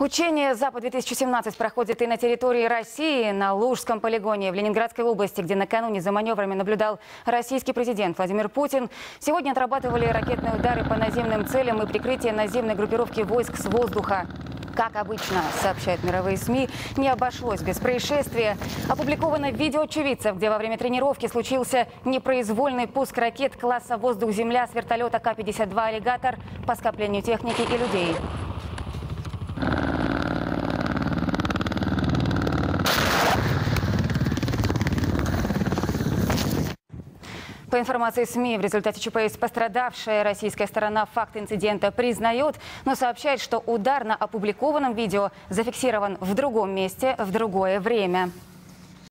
Учение «Запад-2017» проходит и на территории России, на Лужском полигоне в Ленинградской области, где накануне за маневрами наблюдал российский президент Владимир Путин. Сегодня отрабатывали ракетные удары по наземным целям и прикрытие наземной группировки войск с воздуха. Как обычно, сообщают мировые СМИ, не обошлось без происшествия. Опубликовано видео очевидцев, где во время тренировки случился непроизвольный пуск ракет класса «Воздух-Земля» с вертолета К-52 «Аллигатор» по скоплению техники и людей. По информации СМИ, в результате ЧП пострадавшая. Российская сторона факт инцидента признает, но сообщает, что удар на опубликованном видео зафиксирован в другом месте в другое время.